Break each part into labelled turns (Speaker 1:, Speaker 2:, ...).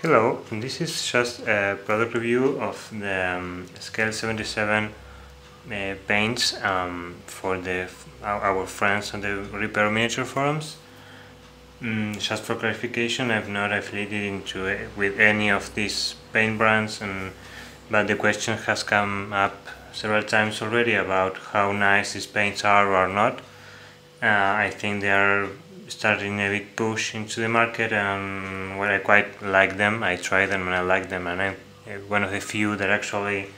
Speaker 1: Hello, this is just a product review of the um, Scale 75 uh, paints um, for the our, friends on the Reaper Miniature forums. Mm, just for clarification, I've not affiliated into it with any of these paint brands, and but the question has come up several times already about how nice these paints are or not. Uh, I think they are starting a big push into the market and well I quite like them I try them and I like them and I'm one of the few that actually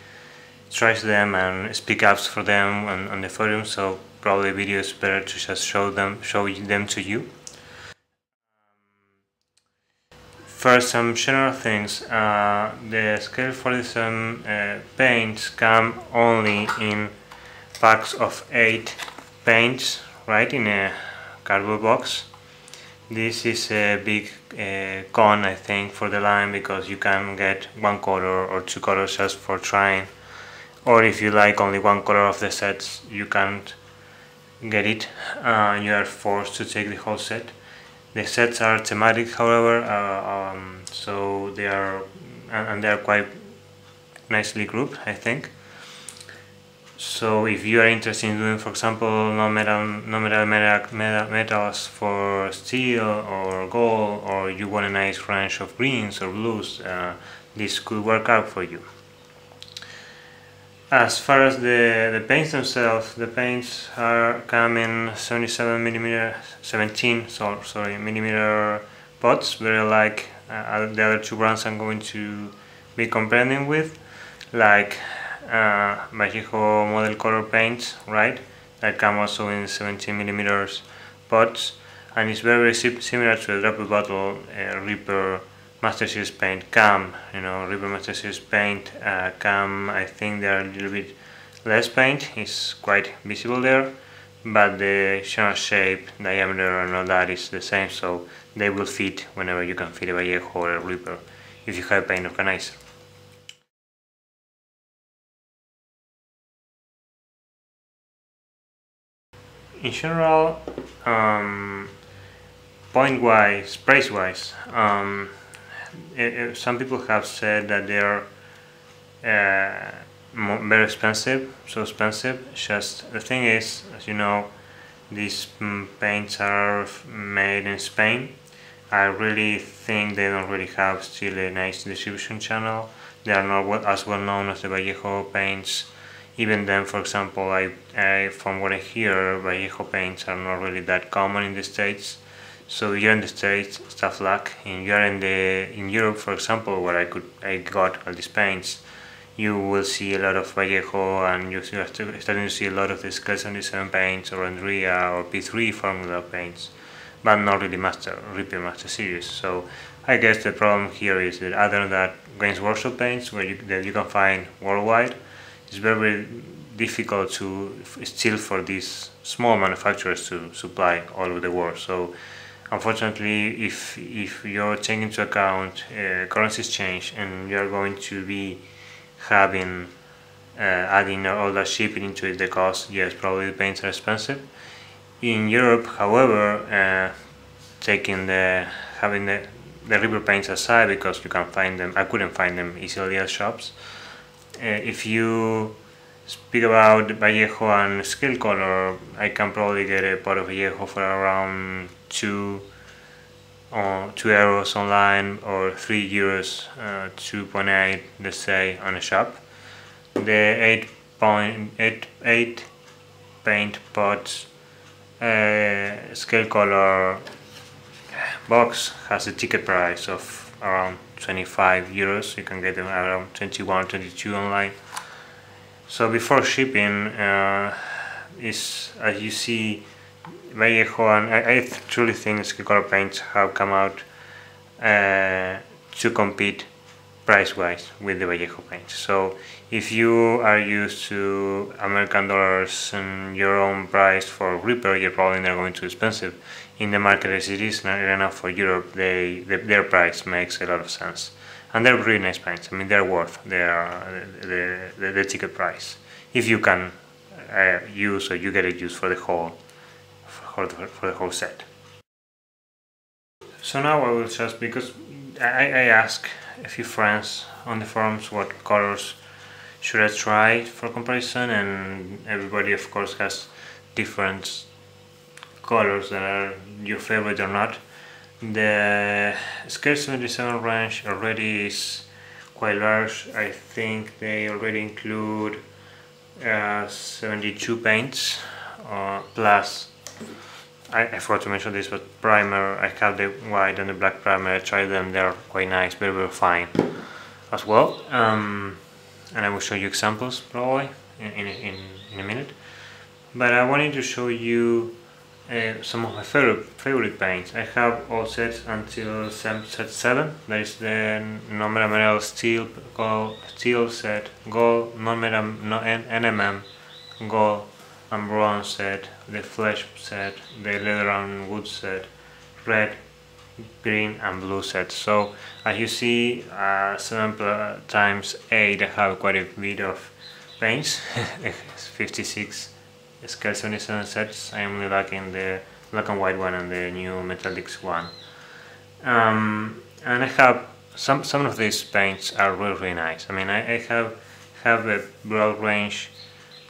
Speaker 1: tries them and speak ups for them on, on the forum so probably video is better to just show them show them to you First, some general things. Uh, the Scale 47 uh, paints come only in packs of 8 paints, right, in a cardboard box. This is a big uh, con I think for the line because you can get one color or two colors just for trying. Or if you like only one color of the sets you can't get it uh, you are forced to take the whole set. The sets are thematic however uh, um, so they are and they are quite nicely grouped I think so if you are interested in doing, for example, non-metal non-metal metals for steel or gold, or you want a nice range of greens or blues, uh, this could work out for you. As far as the, the paints themselves, the paints are come in 77 millimeter, 17 so, sorry millimeter pots, very like uh, the other two brands I'm going to be comparing with, like uh, Vallejo model color paints, right? That come also in 17 millimeters pots, and it's very similar to the dropper bottle uh, Reaper Master Series paint cam. You know, Reaper Master Series paint uh, cam. I think they're a little bit less paint. It's quite visible there, but the general shape, diameter, and all that is the same. So they will fit whenever you can fit a Vallejo or a Reaper if you have paint organizer. In general, um, point wise, price wise, um, it, it, some people have said that they are uh, very expensive, so expensive. Just the thing is, as you know, these mm, paints are made in Spain. I really think they don't really have still a nice distribution channel. They are not as well known as the Vallejo paints even then, for example, I, I, from what I hear, Vallejo paints are not really that common in the States. So you're in the States, stuff luck, and you're in the in Europe, for example, where I could I got all these paints, you will see a lot of Vallejo, and you're starting to see a lot of the Scale 75 paints, or Andrea, or P3 formula paints, but not really Master Reaper Master Series. So I guess the problem here is that other than that, Games Workshop paints, where you, that you can find worldwide, it's very difficult to still for these small manufacturers to supply all over the world. So unfortunately, if if you're taking into account uh, currencies change and you're going to be having uh, adding all that shipping into the cost, yes, probably the paints are expensive. In Europe, however, uh, taking the having the the Reaper paints aside because you can find them, I couldn't find them easily at shops. Uh, if you speak about Vallejo and Scale Color, I can probably get a pot of Vallejo for around two, uh, two euros online or three euros, uh, 2.8 let's say on a shop. The 8.8 paint pots uh, Scale Color box has a ticket price of around 25 euros you can get them around 21 22 online. So before shipping uh, is as you see Vallejo and I, I truly think Color paints have come out uh, to compete price wise with the Vallejo paints. So if you are used to American dollars and your own price for Reaper you're probably not going too expensive in the market as it is now for Europe, they, they, their price makes a lot of sense. And they're really nice paints. I mean, they're worth their, the, the, the ticket price. If you can uh, use or you get it used for the whole for the, for the whole set. So now I will just because I, I asked a few friends on the forums what colors should I try for comparison and everybody of course has different colors that are your favorite or not. The Scale 75 range already is quite large. I think they already include uh, 72 paints uh, plus I, I, forgot to mention this but primer I have the white and the black primer I tried them they're quite nice very very fine as well um, and I will show you examples probably in, in, in a minute but I wanted to show you uh, some of my favorite, favorite paints. I have all sets until set 7, that is the non-metal steel, gold, steel set, gold, non-metal no, NMM, gold and bronze set, the flesh set, the leather and wood set, red, green and blue set. So as you see, uh, 7 times 8 I have quite a bit of paints, 56 77 sets. I am only liking the black and white one and the new metallics one. Um, and I have some some of these paints are really really nice. I mean I, I have have a broad range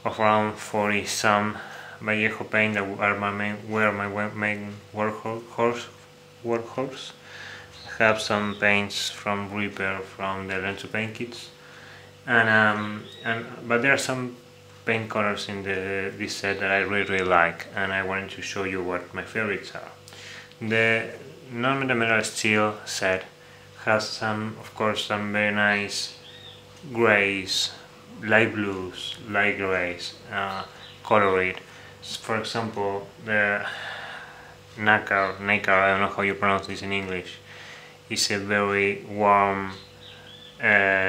Speaker 1: of around 40 some Vallejo paint that are my main were my main workhorse workhorse. I have some paints from Reaper from the Learn Paint kits, and um, and but there are some paint colors in the this set that I really really like and I wanted to show you what my favorites are. The non-metal steel set has some of course some very nice grays, light blues, light grays, uh, colored. For example, the nacre, nacre, I don't know how you pronounce this in English, is a very warm uh,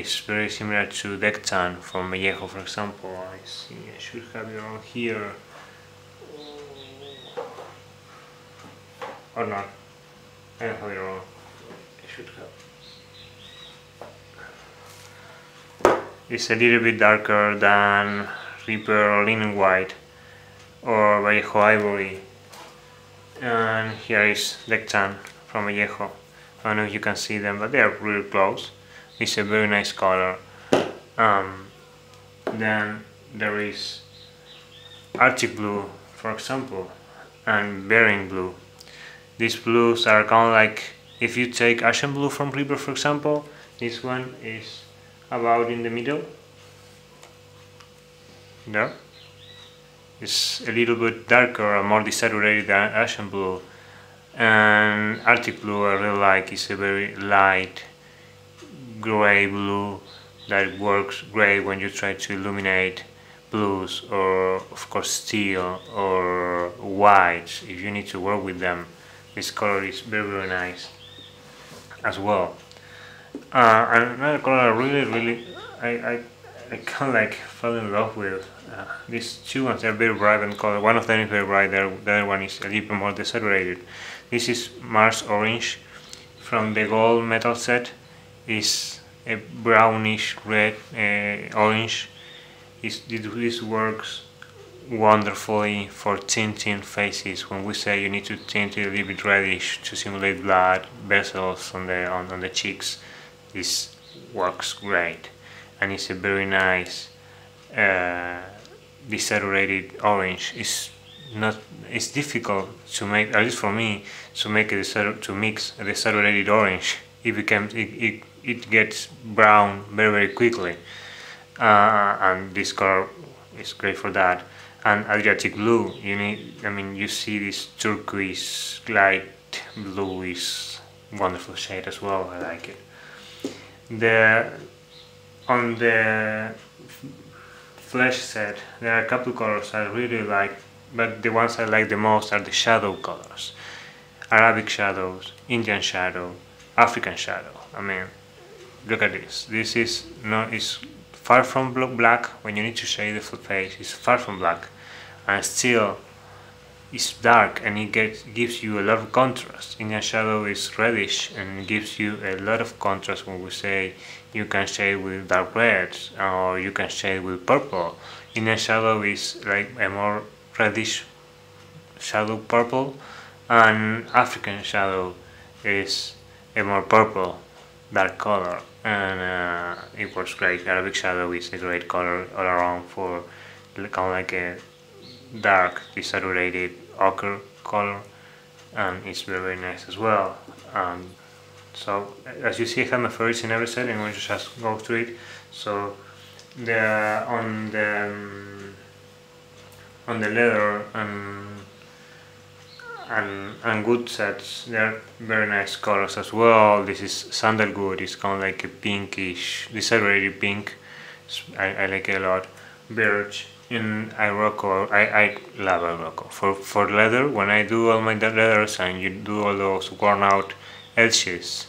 Speaker 1: is very similar to Deck Tan from Vallejo, for example. I see, I should have it on here. Oh, or not. I don't have it wrong. I should have. It's a little bit darker than Reaper Linen White or Vallejo Ivory. And here is Deck Tan from Vallejo. I don't know if you can see them, but they are really close it's a very nice color. Um, then there is Arctic blue for example and Bering blue. These blues are kind of like if you take Ashen blue from Reaper for example this one is about in the middle. There. It's a little bit darker and more desaturated than Ashen blue. And Arctic blue I really like is a very light gray blue that works great when you try to illuminate blues or of course steel or whites if you need to work with them this color is very very nice as well. Uh, another color I really really I, I, I kind of like fell in love with uh, these two ones. Are very bright and color one of them is very bright the other one is a little more desaturated. This is Mars Orange from the gold metal set. Is a brownish red uh, orange. Is this works wonderfully for tinting faces. When we say you need to tint it a little bit reddish to simulate blood vessels on the on, on the cheeks this works great. And it's a very nice uh, desaturated orange. It's not it's difficult to make at least for me to make a to mix a desaturated orange it becomes it, it, it gets brown very very quickly. Uh, and this color is great for that. And Adriatic blue you need I mean you see this turquoise light blue is wonderful shade as well. I like it. The on the flesh set there are a couple colors I really like but the ones I like the most are the shadow colors. Arabic shadows Indian shadow African shadow. I mean, look at this. This is not is far from black when you need to shade the full face. It's far from black, and still it's dark and it gets, gives you a lot of contrast. Indian shadow is reddish and gives you a lot of contrast when we say you can shade with dark reds or you can shade with purple. Indian shadow is like a more reddish shadow purple and African shadow is a more purple, dark color, and uh, it works great. Arabic Shadow is a great color all around for kind of like a dark, desaturated ochre color, and it's very, very nice as well. Um, so as you see, I have my favorites in every set. Going to just go through it. So the on the um, on the leather and and and good sets, they're very nice colors as well. This is sandalwood. It's kind of like a pinkish, desaturated pink. I, I like it a lot. Birch in Iroko, I, I love Iroko. For for leather, when I do all my leathers and you do all those worn out edges,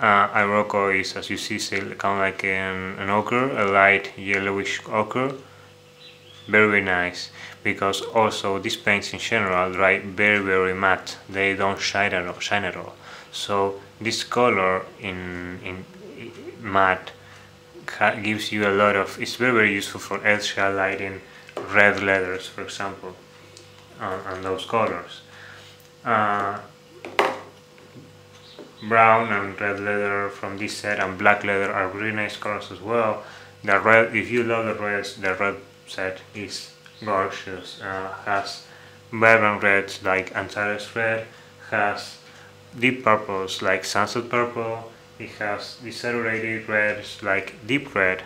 Speaker 1: uh, Iroko is, as you see, kind of like an, an ochre, a light yellowish ochre. Very, very nice, because also these paints in general dry very, very matte. They don't shine at all. Shine at all. So this color in in matte gives you a lot of. It's very, very useful for eggshell lighting red leathers, for example, on those colors. Uh, brown and red leather from this set and black leather are really nice colors as well. The red, if you love the reds, the red set is gorgeous. Uh, has vibrant reds like Antares red, has deep purples like sunset purple, it has desaturated reds like deep red,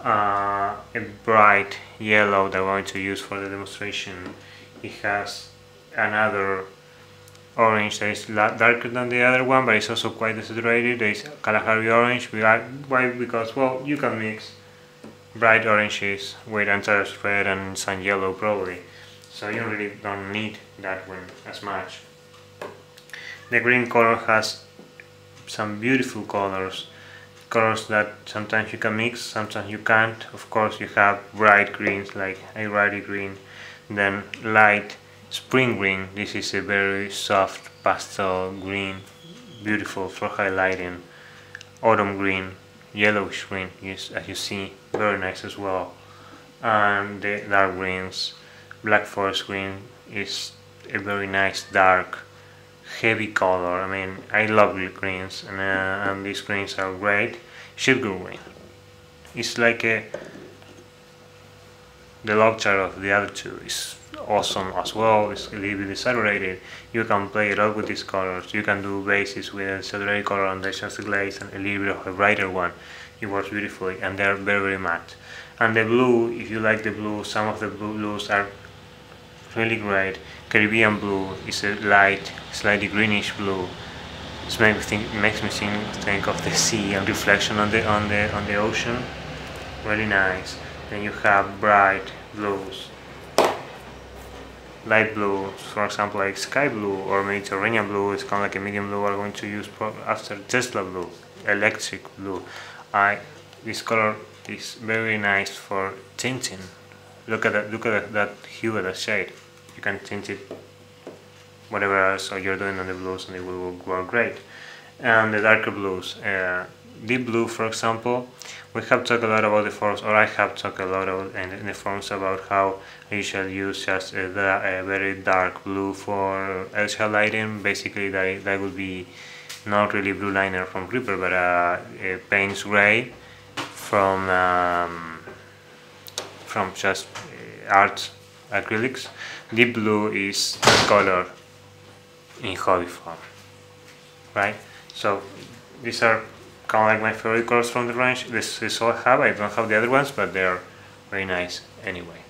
Speaker 1: uh, a bright yellow that I'm going to use for the demonstration. It has another orange that is darker than the other one, but it's also quite desaturated. There is Kalahari orange. Why? Because, well, you can mix bright oranges with Antares red and some yellow probably. So you really don't need that one as much. The green color has some beautiful colors. Colors that sometimes you can mix, sometimes you can't. Of course you have bright greens like Irati green, then light spring green this is a very soft pastel green beautiful for highlighting autumn green yellowish green yes, as you see very nice as well and the dark greens black forest green is a very nice dark heavy color I mean I love greens and, uh, and these greens are great sugar green it's like a the log chart of the other two is awesome as well. It's a little bit saturated. You can play a lot with these colors. You can do bases with a saturated color and just glaze and a little bit of a brighter one. It works beautifully and they're very, very matte. And the blue, if you like the blue, some of the blue blues are really great. Caribbean blue is a light, slightly greenish blue. It makes me think, makes me think, of the sea and reflection on the on the on the ocean. Really nice. Then you have bright blues light blue, for example like sky blue or Mediterranean blue It's kind of like a medium blue we're going to use after Tesla blue, electric blue. I this color is very nice for tinting. Look at that, look at that, hue, that shade. You can tint it whatever else you're doing on the blues and it will work great. And the darker blues, uh, deep blue for example, we have talked a lot about the forms, or I have talked a lot about, in, in the forms about how you shall use just uh, a, a uh, very dark blue for uh, eggshell lighting. Basically, that, that would be not really blue liner from Reaper, but uh, a Payne's Gray from um, from just uh, art acrylics. Deep blue is the color in hobby form, right? So these are kind of like my favorite colors from the range. This is all I have. I don't have the other ones, but they're very nice anyway.